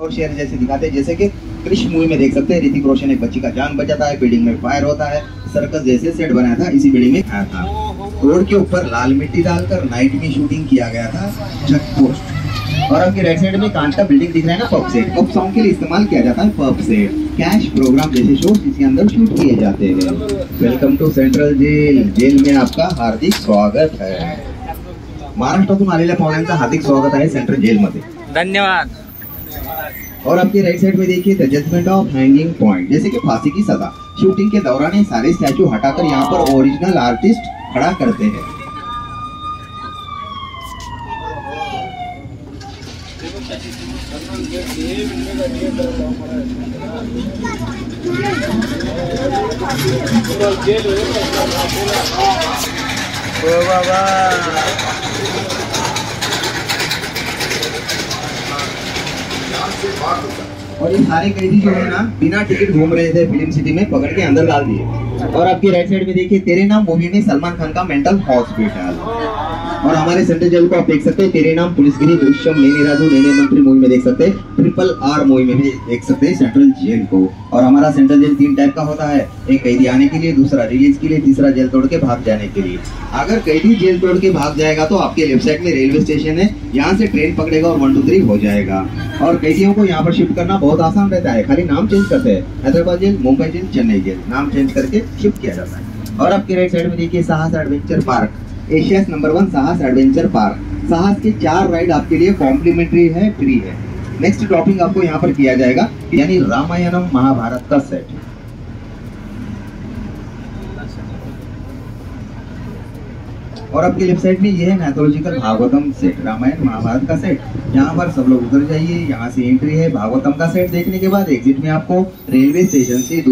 और शेयर जैसे दिखाते हैं, जैसे कि क्रिश मूवी में देख सकते हैं, ऋतिक रोशन एक बच्ची का जान बचाता है, बिल्डिंग में फायर होता है, सर्कस जैसे सेट बनाया था, इसी बिल्डिंग में आया था। रोड के ऊपर लाल मिट्टी डालकर नाइट में शूटिंग किया गया था चेक पोस्ट और आपके राइट साइड में कांच का बिल्डिंग दिख रहा है ना पब सेट पब सॉन्ग के लिए इस्तेमाल किया जाता है पब सेट कैश प्रोग्राम जैसे शो इसके अंदर शूट किए जाते हैं। Welcome to central jail jail में आपका हार्दिक स्वागत है। महाराष्ट्रातून आलेल्या पाहुण्यांचं हार्दिक स्वागत आहे सेंट्रल जेल मध्ये धन्यवाद। और आपके राइट साइड में देखिए the judgment of hanging point जैसे कि फांसी की सजा. शूटिंग के दौरान ये सारे स्टैचू हटाकर यहाँ पर ओरिजिनल आर्टिस्ट खड़ा करते हैं। बाबा। और ये सारे कैदी जो है ना, बिना टिकट घूम रहे थे फ़िल्म सिटी में, पकड़ के अंदर डाल दिए। और आपकी राइट साइड में देखिए, तेरे नाम मूवी में सलमान खान का मेंटल हॉस्पिटल और हमारे सेंट्रल जेल को आप देख सकते हैं, तेरे नाम पुलिसगिरी दृश्यम नेने राजू नेने मंत्री मूवी में देख सकते हैं ट्रिपल आर मूवी में भी देख सकते हैं सेंट्रल जेल को। और हमारा सेंट्रल जेल तीन टाइप का होता है, एक कैदी आने के लिए, दूसरा रिलीज़ के लिए, तीसरा जेल तोड़ के भाग जाने के लिए। अगर कैदी जेल तोड़ के भाग जाएगा तो आपके लेफ़्ट साइड में रेलवे स्टेशन है, यहाँ से ट्रेन पकड़ेगा और वन टू थ्री हो जाएगा। और बेटियों को यहाँ पर शिफ्ट करना बहुत आसान रहता है। खाली नाम चेंज करते हैं। Hyderabad jail, Mumbai jail, Chennai jail. नाम चेंज करके शिफ्ट किया जाता है। और आपके राइट साइड में देखिए Sahas adventure park Asia number one Sahas adventure park Sahas के चार राइड आपके लिए कॉम्प्लीमेंट्री है फ्री है। नेक्स्ट टॉपिंग आपको यहाँ पर किया जाएगा, यानी रामायणम महाभारत का सेट और आपके लेफ़्ट साइड में ये है मैथोलॉजिकल भागवतम सेट रामायण महाभारत का सेट यहाँ पर सब लोग उतर जाइए, यहाँ से एंट्री है, भागवतम का सेट देखने के बाद एग्जिट में आपको रेलवे स्टेशन से